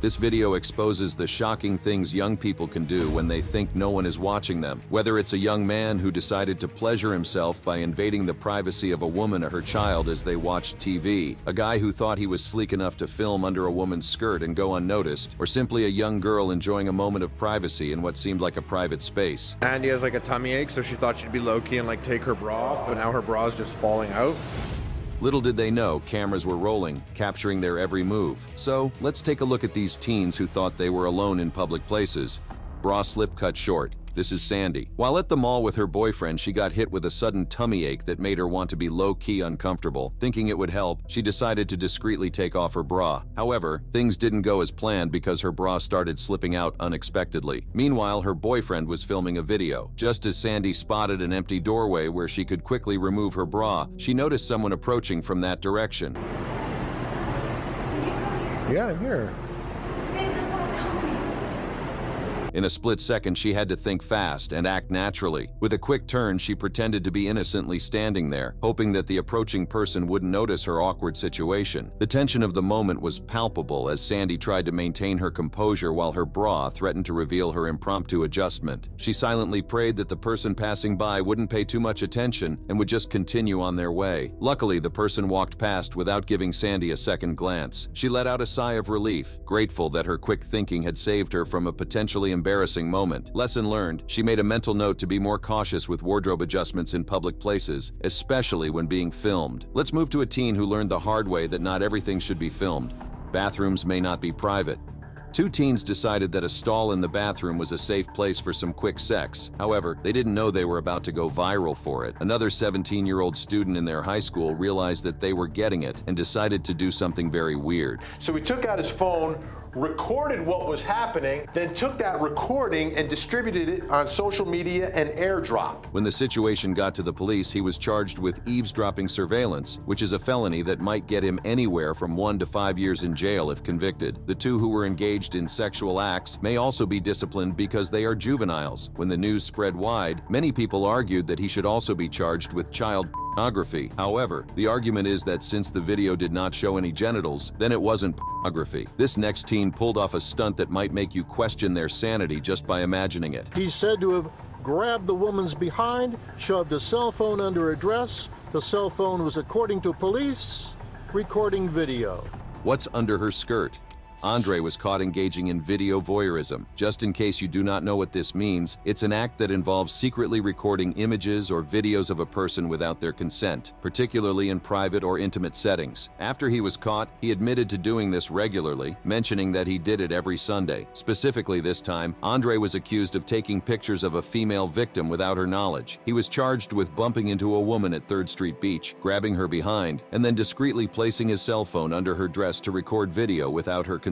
This video exposes the shocking things young people can do when they think no one is watching them. Whether it's a young man who decided to pleasure himself by invading the privacy of a woman or her child as they watched TV, a guy who thought he was sleek enough to film under a woman's skirt and go unnoticed, or simply a young girl enjoying a moment of privacy in what seemed like a private space. Andy has like a tummy ache, so she thought she'd be low key and like take her bra off, but now her bra is just falling out. Little did they know cameras were rolling, capturing their every move. So let's take a look at these teens who thought they were alone in public places. Bra slip cut short, this is Sandy. While at the mall with her boyfriend, she got hit with a sudden tummy ache that made her want to be low-key uncomfortable. Thinking it would help, she decided to discreetly take off her bra. However, things didn't go as planned because her bra started slipping out unexpectedly. Meanwhile, her boyfriend was filming a video. Just as Sandy spotted an empty doorway where she could quickly remove her bra, she noticed someone approaching from that direction. Yeah, I'm here. In a split second, she had to think fast and act naturally. With a quick turn, she pretended to be innocently standing there, hoping that the approaching person wouldn't notice her awkward situation. The tension of the moment was palpable as Sandy tried to maintain her composure while her bra threatened to reveal her impromptu adjustment. She silently prayed that the person passing by wouldn't pay too much attention and would just continue on their way. Luckily, the person walked past without giving Sandy a second glance. She let out a sigh of relief, grateful that her quick thinking had saved her from a potentially embarrassing moment. Lesson learned, she made a mental note to be more cautious with wardrobe adjustments in public places, especially when being filmed. Let's move to a teen who learned the hard way that not everything should be filmed. Bathrooms may not be private. Two teens decided that a stall in the bathroom was a safe place for some quick sex. However, they didn't know they were about to go viral for it. Another 17-year-old student in their high school realized that they were getting it and decided to do something very weird. So he took out his phone, recorded what was happening, then took that recording and distributed it on social media and airdrop. When the situation got to the police, he was charged with eavesdropping surveillance, which is a felony that might get him anywhere from one to five years in jail if convicted. The two who were engaged in sexual acts may also be disciplined because they are juveniles. When the news spread wide, many people argued that he should also be charged with child pornography. However, the argument is that since the video did not show any genitals, then it wasn't pornography. This next pulled off a stunt that might make you question their sanity just by imagining it. He's said to have grabbed the woman's behind, shoved a cell phone under her dress. The cell phone was, according to police, recording video. What's under her skirt? Andre was caught engaging in video voyeurism. Just in case you do not know what this means, it's an act that involves secretly recording images or videos of a person without their consent, particularly in private or intimate settings. After he was caught, he admitted to doing this regularly, mentioning that he did it every Sunday. Specifically this time, Andre was accused of taking pictures of a female victim without her knowledge. He was charged with bumping into a woman at 3rd Street Beach, grabbing her behind, and then discreetly placing his cell phone under her dress to record video without her consent.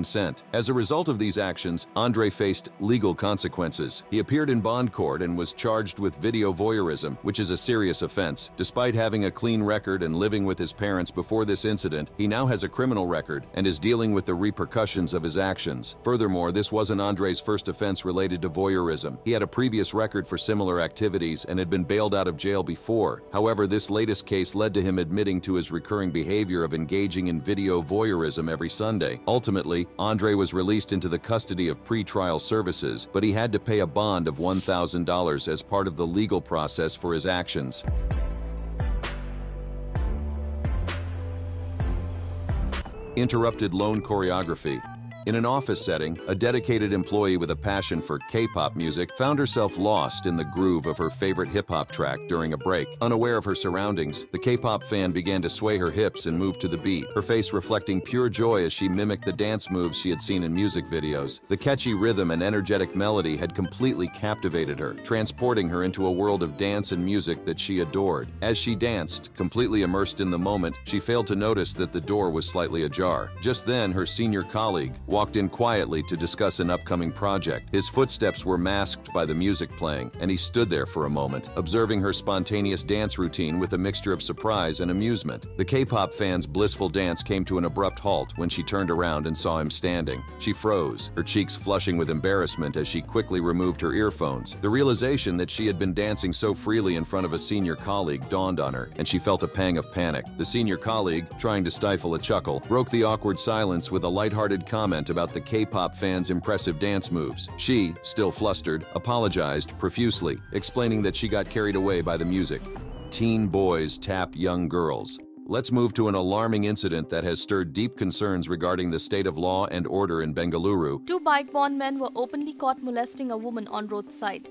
As a result of these actions, Andre faced legal consequences. He appeared in bond court and was charged with video voyeurism, which is a serious offense. Despite having a clean record and living with his parents before this incident, he now has a criminal record and is dealing with the repercussions of his actions. Furthermore, this wasn't Andre's first offense related to voyeurism. He had a previous record for similar activities and had been bailed out of jail before. However, this latest case led to him admitting to his recurring behavior of engaging in video voyeurism every Sunday. Ultimately, Andre was released into the custody of pretrial services, but he had to pay a bond of $1,000 as part of the legal process for his actions. Interrupted lone choreography. In an office setting, a dedicated employee with a passion for K-pop music found herself lost in the groove of her favorite hip-hop track during a break. Unaware of her surroundings, the K-pop fan began to sway her hips and move to the beat, her face reflecting pure joy as she mimicked the dance moves she had seen in music videos. The catchy rhythm and energetic melody had completely captivated her, transporting her into a world of dance and music that she adored. As she danced, completely immersed in the moment, she failed to notice that the door was slightly ajar. Just then, her senior colleague, walked in quietly to discuss an upcoming project. His footsteps were masked by the music playing, and he stood there for a moment, observing her spontaneous dance routine with a mixture of surprise and amusement. The K-pop fan's blissful dance came to an abrupt halt when she turned around and saw him standing. She froze, her cheeks flushing with embarrassment as she quickly removed her earphones. The realization that she had been dancing so freely in front of a senior colleague dawned on her, and she felt a pang of panic. The senior colleague, trying to stifle a chuckle, broke the awkward silence with a lighthearted comment comment about the K-pop fan's impressive dance moves. She, still flustered, apologized profusely, explaining that she got carried away by the music. Teen boys tap young girls. Let's move to an alarming incident that has stirred deep concerns regarding the state of law and order in Bengaluru. Two bike-borne men were openly caught molesting a woman on roadside.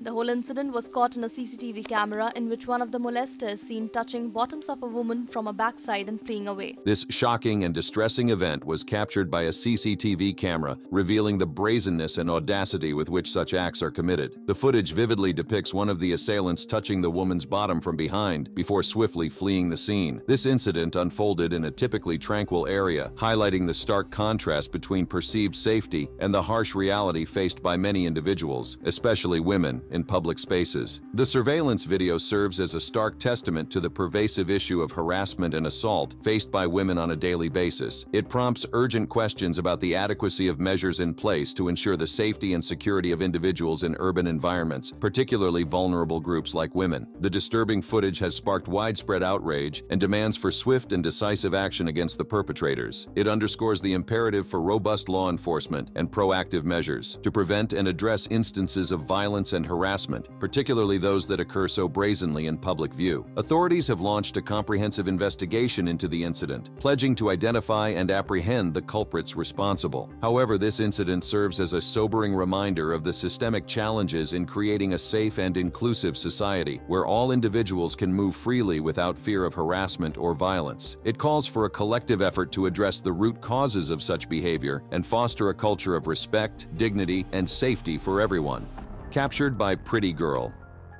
The whole incident was caught in a CCTV camera in which one of the molesters seen touching bottoms of a woman from a backside and fleeing away. This shocking and distressing event was captured by a CCTV camera, revealing the brazenness and audacity with which such acts are committed. The footage vividly depicts one of the assailants touching the woman's bottom from behind before swiftly fleeing the scene. This incident unfolded in a typically tranquil area, highlighting the stark contrast between perceived safety and the harsh reality faced by many individuals, especially women, in public spaces. The surveillance video serves as a stark testament to the pervasive issue of harassment and assault faced by women on a daily basis. It prompts urgent questions about the adequacy of measures in place to ensure the safety and security of individuals in urban environments, particularly vulnerable groups like women. The disturbing footage has sparked widespread outrage and demands for swift and decisive action against the perpetrators. It underscores the imperative for robust law enforcement and proactive measures to prevent and address instances of violence and harassment harassment, particularly those that occur so brazenly in public view. Authorities have launched a comprehensive investigation into the incident, pledging to identify and apprehend the culprits responsible. However, this incident serves as a sobering reminder of the systemic challenges in creating a safe and inclusive society where all individuals can move freely without fear of harassment or violence. It calls for a collective effort to address the root causes of such behavior and foster a culture of respect, dignity, and safety for everyone. Captured by Pretty Girl,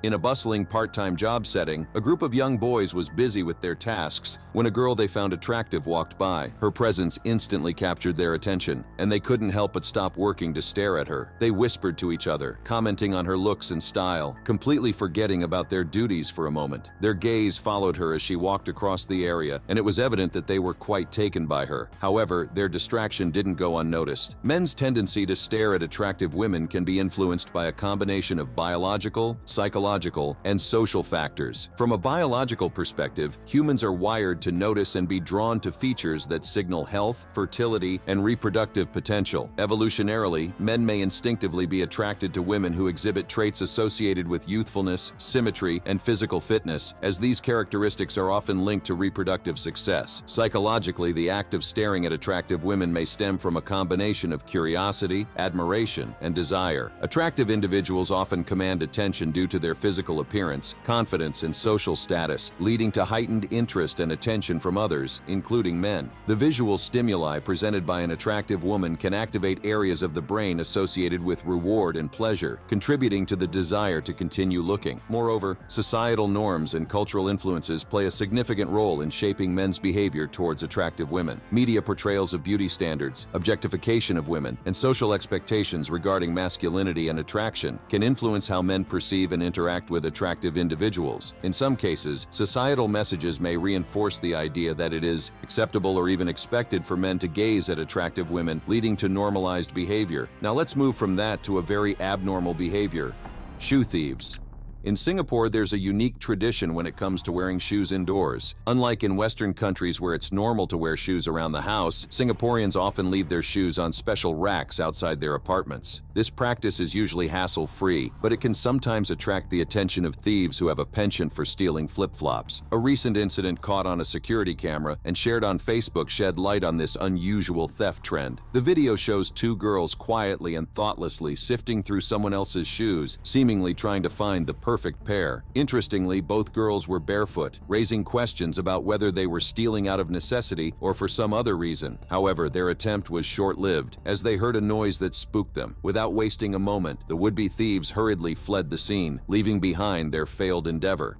in a bustling part-time job setting, a group of young boys was busy with their tasks when a girl they found attractive walked by. Her presence instantly captured their attention, and they couldn't help but stop working to stare at her. They whispered to each other, commenting on her looks and style, completely forgetting about their duties for a moment. Their gaze followed her as she walked across the area, and it was evident that they were quite taken by her. However, their distraction didn't go unnoticed. Men's tendency to stare at attractive women can be influenced by a combination of biological, psychological, psychological, and social factors. From a biological perspective, humans are wired to notice and be drawn to features that signal health, fertility, and reproductive potential. Evolutionarily, men may instinctively be attracted to women who exhibit traits associated with youthfulness, symmetry, and physical fitness, as these characteristics are often linked to reproductive success. Psychologically, the act of staring at attractive women may stem from a combination of curiosity, admiration, and desire. Attractive individuals often command attention due to their physical appearance, confidence, and social status, leading to heightened interest and attention from others, including men. The visual stimuli presented by an attractive woman can activate areas of the brain associated with reward and pleasure, contributing to the desire to continue looking. Moreover, societal norms and cultural influences play a significant role in shaping men's behavior towards attractive women. Media portrayals of beauty standards, objectification of women, and social expectations regarding masculinity and attraction can influence how men perceive and interact interact with attractive individuals. In some cases, societal messages may reinforce the idea that it is acceptable or even expected for men to gaze at attractive women, leading to normalized behavior. Now let's move from that to a very abnormal behavior. Shoe thieves. In Singapore, there's a unique tradition when it comes to wearing shoes indoors. Unlike in Western countries where it's normal to wear shoes around the house, Singaporeans often leave their shoes on special racks outside their apartments. This practice is usually hassle-free, but it can sometimes attract the attention of thieves who have a penchant for stealing flip-flops. A recent incident caught on a security camera and shared on Facebook shed light on this unusual theft trend. The video shows two girls quietly and thoughtlessly sifting through someone else's shoes, seemingly trying to find the perfect pair. Interestingly, both girls were barefoot, raising questions about whether they were stealing out of necessity or for some other reason. However, their attempt was short-lived, as they heard a noise that spooked them. Without wasting a moment, the would-be thieves hurriedly fled the scene, leaving behind their failed endeavor.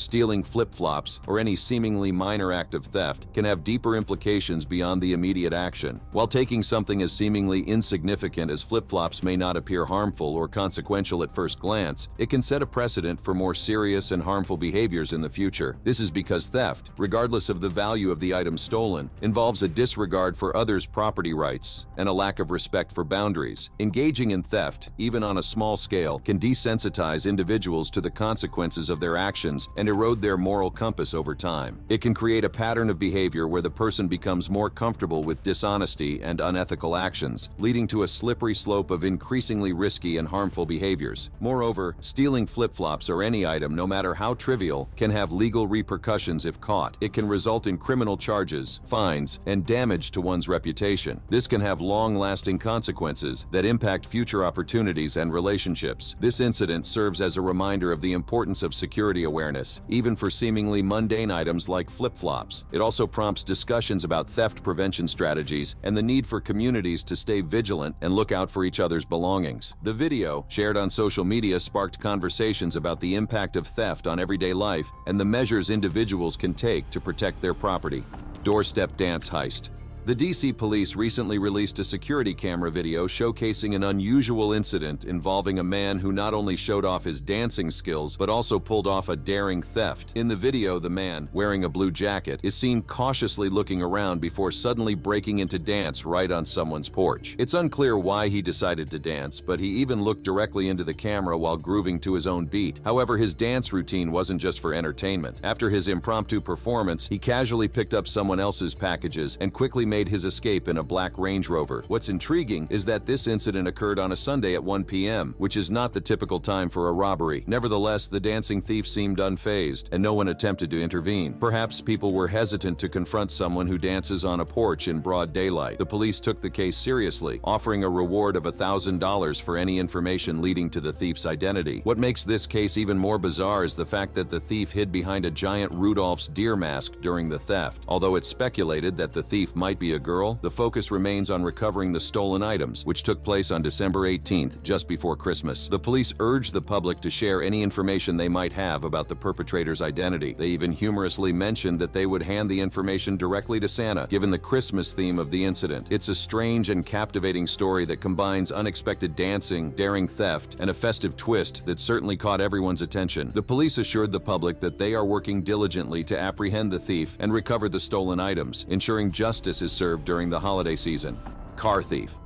Stealing flip-flops, or any seemingly minor act of theft can have deeper implications beyond the immediate action. While taking something as seemingly insignificant as flip-flops may not appear harmful or consequential at first glance, it can set a precedent for more serious and harmful behaviors in the future. This is because theft, regardless of the value of the item stolen, involves a disregard for others' property rights and a lack of respect for boundaries. Engaging in theft, even on a small scale, can desensitize individuals to the consequences of their actions and erode their moral compass over time. It can create a pattern of behavior where the person becomes more comfortable with dishonesty and unethical actions, leading to a slippery slope of increasingly risky and harmful behaviors. Moreover, stealing flip-flops or any item, no matter how trivial, can have legal repercussions if caught. It can result in criminal charges, fines, and damage to one's reputation. This can have long-lasting consequences that impact future opportunities and relationships. This incident serves as a reminder of the importance of security awareness, even for seemingly mundane items like flip-flops. It also prompts discussions about theft prevention strategies and the need for communities to stay vigilant and look out for each other's belongings. The video, shared on social media, sparked conversations about the impact of theft on everyday life and the measures individuals can take to protect their property. Doorstep Dance Heist the DC police recently released a security camera video showcasing an unusual incident involving a man who not only showed off his dancing skills, but also pulled off a daring theft. In the video, the man, wearing a blue jacket, is seen cautiously looking around before suddenly breaking into dance right on someone's porch. It's unclear why he decided to dance, but he even looked directly into the camera while grooving to his own beat. However, his dance routine wasn't just for entertainment. After his impromptu performance, he casually picked up someone else's packages and quickly made his escape in a black Range Rover. What's intriguing is that this incident occurred on a Sunday at 1 p.m., which is not the typical time for a robbery. Nevertheless, the dancing thief seemed unfazed, and no one attempted to intervene. Perhaps people were hesitant to confront someone who dances on a porch in broad daylight. The police took the case seriously, offering a reward of $1,000 for any information leading to the thief's identity. What makes this case even more bizarre is the fact that the thief hid behind a giant Rudolph's deer mask during the theft. Although it's speculated that the thief might be a girl, the focus remains on recovering the stolen items, which took place on December 18th, just before Christmas. The police urged the public to share any information they might have about the perpetrator's identity. They even humorously mentioned that they would hand the information directly to Santa, given the Christmas theme of the incident. It's a strange and captivating story that combines unexpected dancing, daring theft, and a festive twist that certainly caught everyone's attention. The police assured the public that they are working diligently to apprehend the thief and recover the stolen items, ensuring justice is served during the holiday season. Car thief.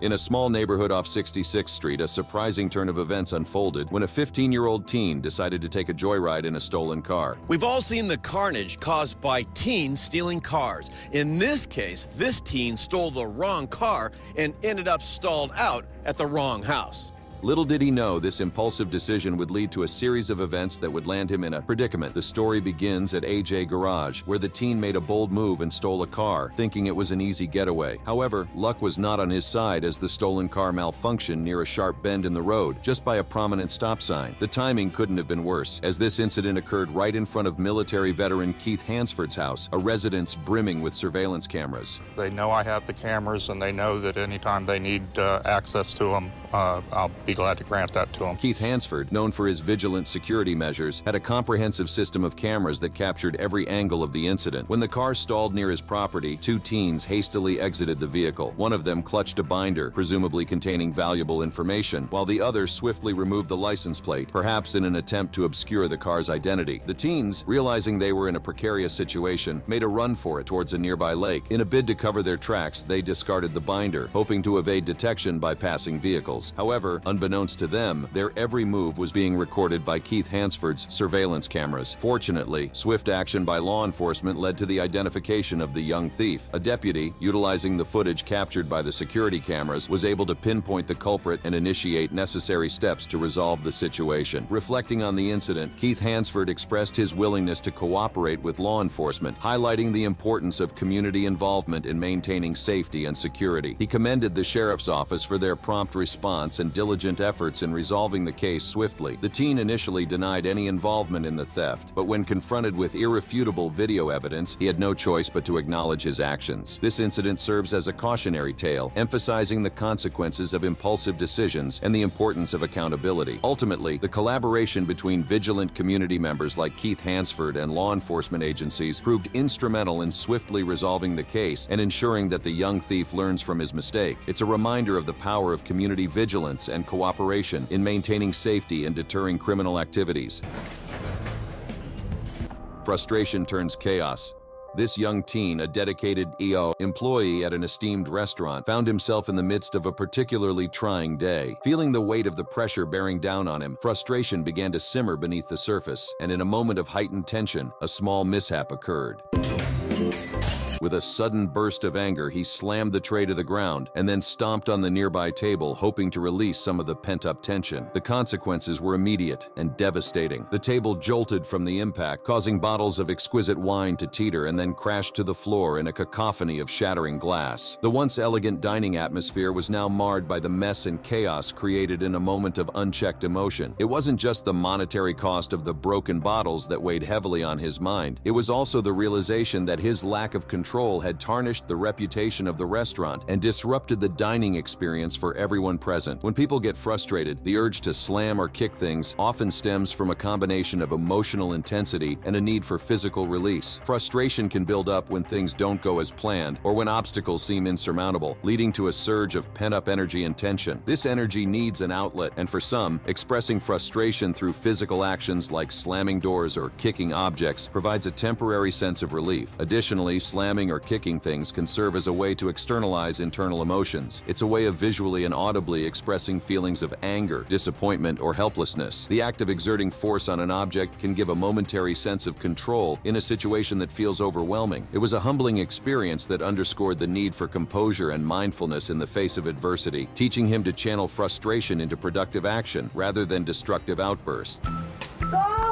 In a small neighborhood off 66th Street, a surprising turn of events unfolded when a 15-year-old teen decided to take a joyride in a stolen car. We've all seen the carnage caused by teens stealing cars. In this case, this teen stole the wrong car and ended up stalled out at the wrong house. Little did he know this impulsive decision would lead to a series of events that would land him in a predicament. The story begins at AJ Garage, where the teen made a bold move and stole a car, thinking it was an easy getaway. However, luck was not on his side as the stolen car malfunctioned near a sharp bend in the road, just by a prominent stop sign. The timing couldn't have been worse, as this incident occurred right in front of military veteran Keith Hansford's house, a residence brimming with surveillance cameras. They know I have the cameras, and they know that anytime they need uh, access to them, uh, I'll be glad to grant that to him. Keith Hansford, known for his vigilant security measures, had a comprehensive system of cameras that captured every angle of the incident. When the car stalled near his property, two teens hastily exited the vehicle. One of them clutched a binder, presumably containing valuable information, while the other swiftly removed the license plate, perhaps in an attempt to obscure the car's identity. The teens, realizing they were in a precarious situation, made a run for it towards a nearby lake. In a bid to cover their tracks, they discarded the binder, hoping to evade detection by passing vehicles. However, unbeknownst to them, their every move was being recorded by Keith Hansford's surveillance cameras. Fortunately, swift action by law enforcement led to the identification of the young thief. A deputy, utilizing the footage captured by the security cameras, was able to pinpoint the culprit and initiate necessary steps to resolve the situation. Reflecting on the incident, Keith Hansford expressed his willingness to cooperate with law enforcement, highlighting the importance of community involvement in maintaining safety and security. He commended the sheriff's office for their prompt response response and diligent efforts in resolving the case swiftly. The teen initially denied any involvement in the theft, but when confronted with irrefutable video evidence, he had no choice but to acknowledge his actions. This incident serves as a cautionary tale, emphasizing the consequences of impulsive decisions and the importance of accountability. Ultimately, the collaboration between vigilant community members like Keith Hansford and law enforcement agencies proved instrumental in swiftly resolving the case and ensuring that the young thief learns from his mistake. It's a reminder of the power of community vigilance and cooperation in maintaining safety and deterring criminal activities. Frustration turns chaos. This young teen, a dedicated EO employee at an esteemed restaurant, found himself in the midst of a particularly trying day. Feeling the weight of the pressure bearing down on him, frustration began to simmer beneath the surface, and in a moment of heightened tension, a small mishap occurred. With a sudden burst of anger, he slammed the tray to the ground and then stomped on the nearby table, hoping to release some of the pent-up tension. The consequences were immediate and devastating. The table jolted from the impact, causing bottles of exquisite wine to teeter and then crashed to the floor in a cacophony of shattering glass. The once elegant dining atmosphere was now marred by the mess and chaos created in a moment of unchecked emotion. It wasn't just the monetary cost of the broken bottles that weighed heavily on his mind. It was also the realization that his lack of control control had tarnished the reputation of the restaurant and disrupted the dining experience for everyone present. When people get frustrated, the urge to slam or kick things often stems from a combination of emotional intensity and a need for physical release. Frustration can build up when things don't go as planned or when obstacles seem insurmountable, leading to a surge of pent-up energy and tension. This energy needs an outlet, and for some, expressing frustration through physical actions like slamming doors or kicking objects provides a temporary sense of relief. Additionally, slamming or kicking things can serve as a way to externalize internal emotions. It's a way of visually and audibly expressing feelings of anger, disappointment, or helplessness. The act of exerting force on an object can give a momentary sense of control in a situation that feels overwhelming. It was a humbling experience that underscored the need for composure and mindfulness in the face of adversity, teaching him to channel frustration into productive action rather than destructive outbursts. Go!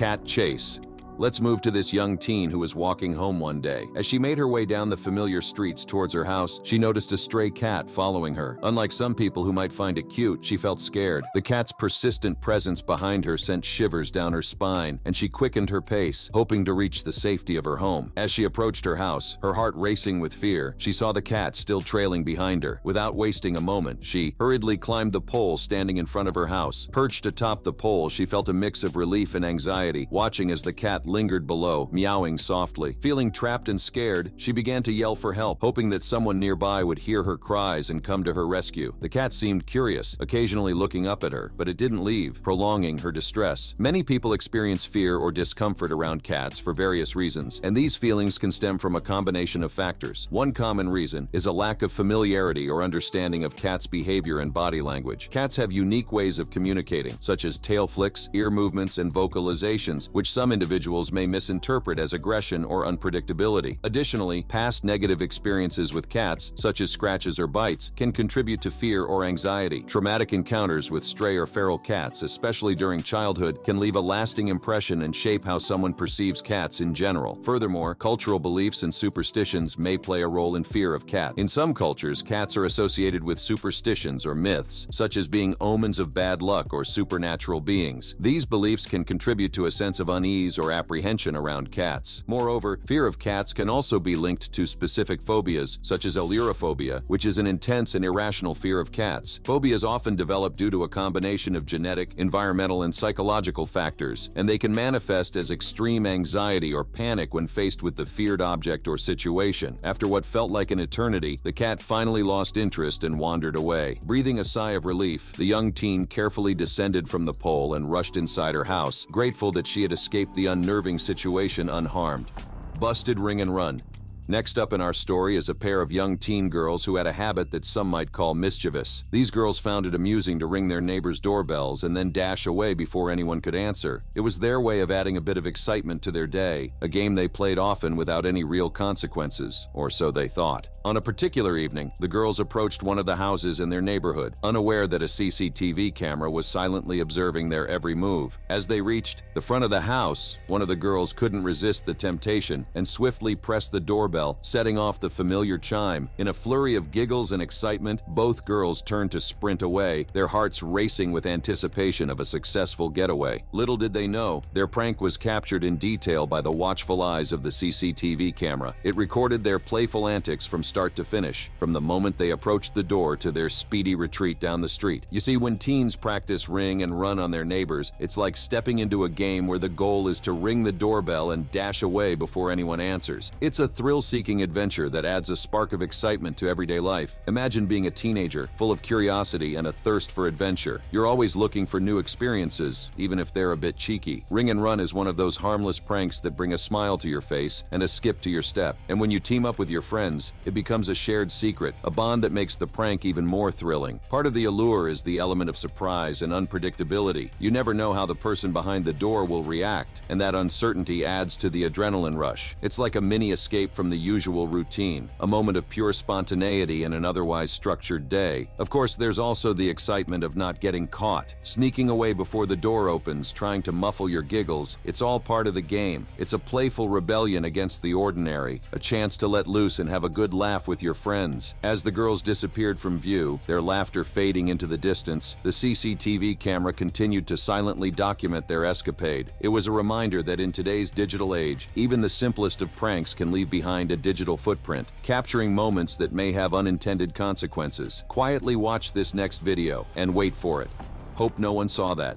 Cat Chase Let's move to this young teen who was walking home one day. As she made her way down the familiar streets towards her house, she noticed a stray cat following her. Unlike some people who might find it cute, she felt scared. The cat's persistent presence behind her sent shivers down her spine, and she quickened her pace, hoping to reach the safety of her home. As she approached her house, her heart racing with fear, she saw the cat still trailing behind her. Without wasting a moment, she hurriedly climbed the pole standing in front of her house. Perched atop the pole, she felt a mix of relief and anxiety, watching as the cat lingered below, meowing softly. Feeling trapped and scared, she began to yell for help, hoping that someone nearby would hear her cries and come to her rescue. The cat seemed curious, occasionally looking up at her, but it didn't leave, prolonging her distress. Many people experience fear or discomfort around cats for various reasons, and these feelings can stem from a combination of factors. One common reason is a lack of familiarity or understanding of cats' behavior and body language. Cats have unique ways of communicating, such as tail flicks, ear movements, and vocalizations, which some individuals individuals may misinterpret as aggression or unpredictability. Additionally, past negative experiences with cats, such as scratches or bites, can contribute to fear or anxiety. Traumatic encounters with stray or feral cats, especially during childhood, can leave a lasting impression and shape how someone perceives cats in general. Furthermore, cultural beliefs and superstitions may play a role in fear of cats. In some cultures, cats are associated with superstitions or myths, such as being omens of bad luck or supernatural beings. These beliefs can contribute to a sense of unease or apprehension apprehension around cats. Moreover, fear of cats can also be linked to specific phobias, such as ailurophobia, which is an intense and irrational fear of cats. Phobias often develop due to a combination of genetic, environmental, and psychological factors, and they can manifest as extreme anxiety or panic when faced with the feared object or situation. After what felt like an eternity, the cat finally lost interest and wandered away. Breathing a sigh of relief, the young teen carefully descended from the pole and rushed inside her house, grateful that she had escaped the unnerving unnerving situation unharmed. Busted Ring and Run. Next up in our story is a pair of young teen girls who had a habit that some might call mischievous. These girls found it amusing to ring their neighbors' doorbells and then dash away before anyone could answer. It was their way of adding a bit of excitement to their day, a game they played often without any real consequences, or so they thought. On a particular evening, the girls approached one of the houses in their neighborhood, unaware that a CCTV camera was silently observing their every move. As they reached the front of the house, one of the girls couldn't resist the temptation and swiftly pressed the doorbell, setting off the familiar chime. In a flurry of giggles and excitement, both girls turned to sprint away, their hearts racing with anticipation of a successful getaway. Little did they know, their prank was captured in detail by the watchful eyes of the CCTV camera. It recorded their playful antics from start to finish, from the moment they approached the door to their speedy retreat down the street. You see, when teens practice ring and run on their neighbors, it's like stepping into a game where the goal is to ring the doorbell and dash away before anyone answers. It's a thrill thrill-seeking adventure that adds a spark of excitement to everyday life. Imagine being a teenager, full of curiosity and a thirst for adventure. You're always looking for new experiences, even if they're a bit cheeky. Ring and Run is one of those harmless pranks that bring a smile to your face and a skip to your step. And when you team up with your friends, it becomes a shared secret, a bond that makes the prank even more thrilling. Part of the allure is the element of surprise and unpredictability. You never know how the person behind the door will react, and that uncertainty adds to the adrenaline rush. It's like a mini escape from the usual routine, a moment of pure spontaneity in an otherwise structured day. Of course, there's also the excitement of not getting caught, sneaking away before the door opens, trying to muffle your giggles. It's all part of the game. It's a playful rebellion against the ordinary, a chance to let loose and have a good laugh with your friends. As the girls disappeared from view, their laughter fading into the distance, the CCTV camera continued to silently document their escapade. It was a reminder that in today's digital age, even the simplest of pranks can leave behind a digital footprint, capturing moments that may have unintended consequences. Quietly watch this next video and wait for it. Hope no one saw that.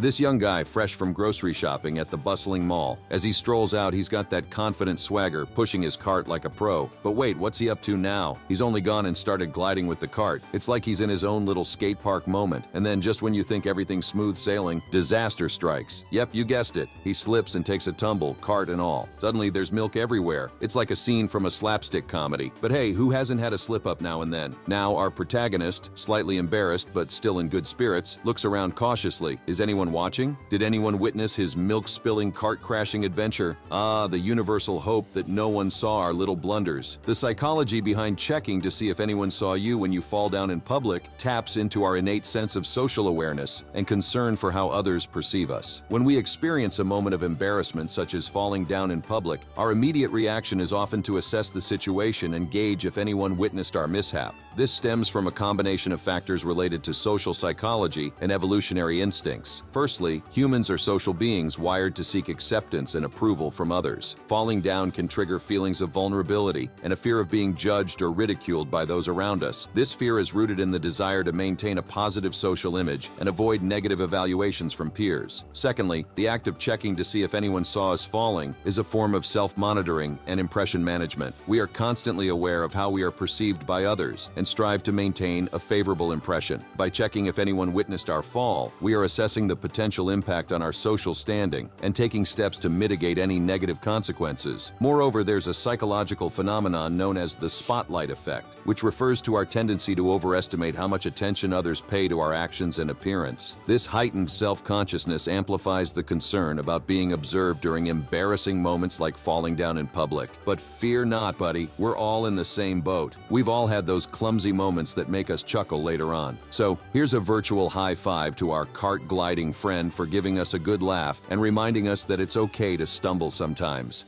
This young guy, fresh from grocery shopping at the bustling mall. As he strolls out, he's got that confident swagger, pushing his cart like a pro. But wait, what's he up to now? He's only gone and started gliding with the cart. It's like he's in his own little skate park moment. And then, just when you think everything's smooth sailing, disaster strikes. Yep, you guessed it. He slips and takes a tumble, cart and all. Suddenly, there's milk everywhere. It's like a scene from a slapstick comedy. But hey, who hasn't had a slip up now and then? Now, our protagonist, slightly embarrassed but still in good spirits, looks around cautiously. Is anyone watching? Did anyone witness his milk spilling cart crashing adventure? Ah, the universal hope that no one saw our little blunders. The psychology behind checking to see if anyone saw you when you fall down in public taps into our innate sense of social awareness and concern for how others perceive us. When we experience a moment of embarrassment, such as falling down in public, our immediate reaction is often to assess the situation and gauge if anyone witnessed our mishap. This stems from a combination of factors related to social psychology and evolutionary instincts. Firstly, humans are social beings wired to seek acceptance and approval from others. Falling down can trigger feelings of vulnerability and a fear of being judged or ridiculed by those around us. This fear is rooted in the desire to maintain a positive social image and avoid negative evaluations from peers. Secondly, the act of checking to see if anyone saw us falling is a form of self monitoring and impression management. We are constantly aware of how we are perceived by others and strive to maintain a favorable impression. By checking if anyone witnessed our fall, we are assessing the potential impact on our social standing and taking steps to mitigate any negative consequences. Moreover, there's a psychological phenomenon known as the spotlight effect, which refers to our tendency to overestimate how much attention others pay to our actions and appearance. This heightened self consciousness amplifies the concern about being observed during embarrassing moments like falling down in public. But fear not, buddy, we're all in the same boat. We've all had those clumsy moments that make us chuckle later on. So here's a virtual high five to our cart gliding friend for giving us a good laugh and reminding us that it's okay to stumble sometimes.